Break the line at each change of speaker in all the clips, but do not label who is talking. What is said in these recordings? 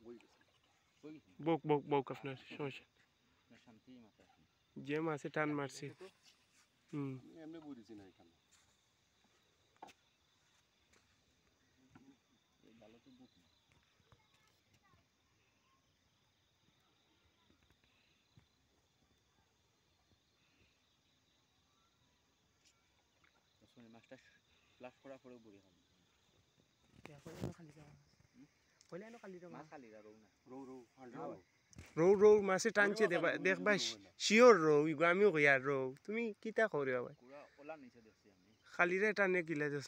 বই গেছে
কই গেছি
বক বক বক আপনার সমস্যা
না শান্তি মাথা
যে মাছে টান মারছে হুম
আমি এমনি বই দিছি না এখানে
এই ভালো তো বুক না শুনে মাছটা ফ্লাশ করার পরেও বুড়ি হবে
ৰৌ ৰৌ
মাছে
টানছে দেখবা শিওৰ ৰৌ ইগো আমিও কইয়াৰ ৰৌ তুমি কিতা
কৰি বাবা
খালিৰে টানে গিলা দেশ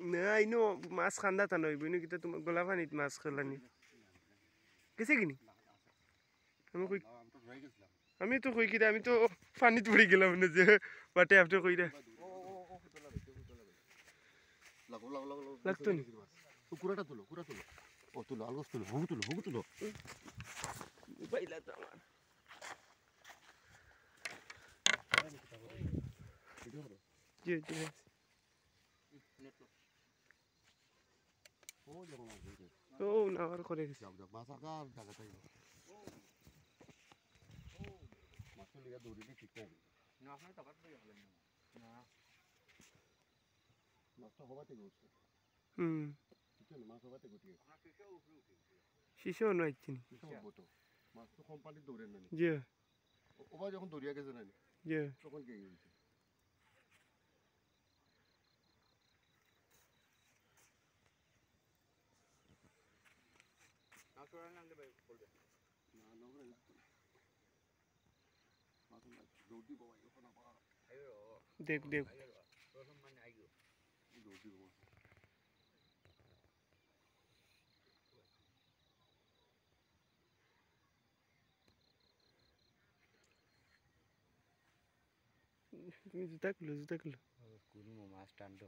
নাই ইনো মাছ খান্দা তান ইনো কিতা তোমাক গলা পানীত মাছ খেলানি গেছে কিনি আমিতো কৈ কিতা আমিতো পানীত পৰি গেলা মানে যে বাটে আপটো কৈ
দা কুড়াটা তুলো কুড়া তুলো ও তুলো ও
না আর করে গেছে
যাও যাও মাছ আকার জায়গাটাই মাছ তো লিগা দৌড়িলে ঠিক নাই
না আপনার টাকা না না
মাছটা থেকে উঠছে
হুম
ঠিক আছে মাছ
আপনার কিসে উপরে
নয় চিনি
কিসব বটো মাছ তো কম পানি দৌড়ে না
জি
ওবা যখন দৌড়িয়া গেছে না
জি
তখন কে দিব মাছ
তুমি জুতা খুলো জুতা খুলো
কুরুমো মাছ টান্ডো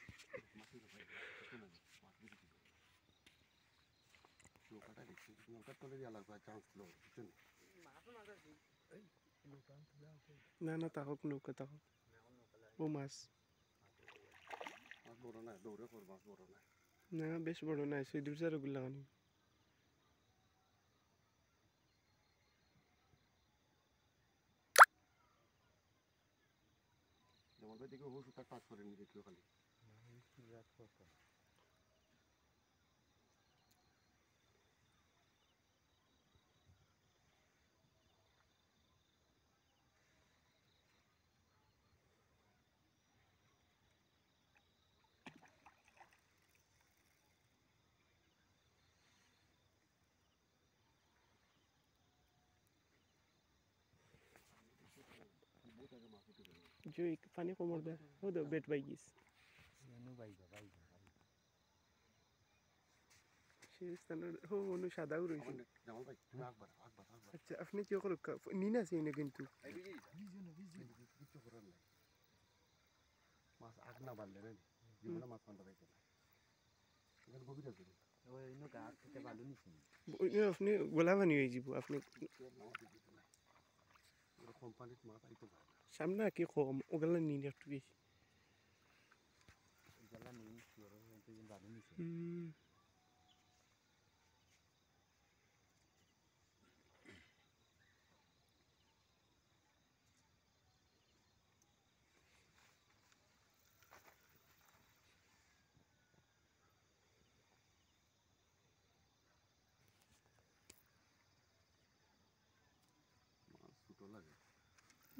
নৌকাটা দেখছি নৌকার তলে দিয়ে লাগবে চান্স লো বুঝছেন
না না তাহক নৌকা তাহক ও মাছ
মাছ বড় না দৌড়ে কর মাছ বড় না
না বেশ বড় নাই সেই দূর চার গুলা কানি
যেমন ভাই দেখি হুস তার টাচ করে নিয়ে দেখলো খালি
जो एक पानी को मर दे हो दो बेट बाई गीस
মেনু বাইবা বাইবা
শিরস্তানের হো অনু সাদাও রইছে
আমার জামাল ভাই তুমি আকবার আকবার আকবার
আচ্ছা আপনি কি করো নিনা সেই না কিন্তু
কিচ্ছু করার নাই মাছ আগ না বাড়লে না জীবনে মাছ পান্তা পাইছে না এখানে গভীর আছে
ওই ইনো গাছ থেকে ভালো নিছি
আপনি গোলা বানি হয়ে যাব আপনি
নামা দিতে নাই কোম্পানির মাছ আইতে পারে
samna ki ko ogala ni ne tuwi.
Ogala ni ni tuwi
ni ni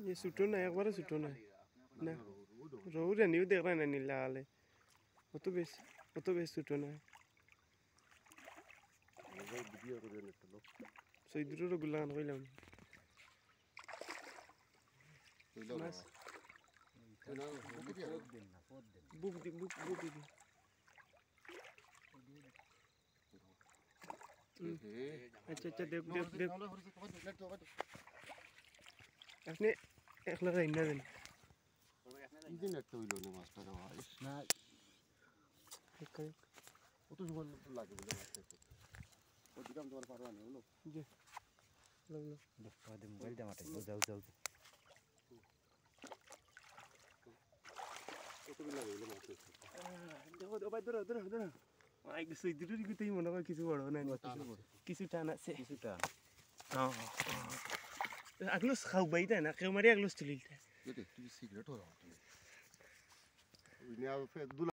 Je suis
surtout là. Je suis surtout
là. Je suis surtout là. Je suis surtout là. Je আপনি একলা রাইন না দেন
ইদিন একটা হইল না মাছটা ভাই
না
কত সময় লাগে বলে মাছটা ওদিকে আমি তোমার পারবা না হলো
লাগল
দেখ পদ মোবাইল দে মাঠে যাও যাও
মনে হয় কিছু বড় না কিছু টান আছে
কিছুটা
আগলো अगलोस खाऊ बैदा ना केव
मारी अगलोस तुलिलता तुझी सिगरेट हो रहा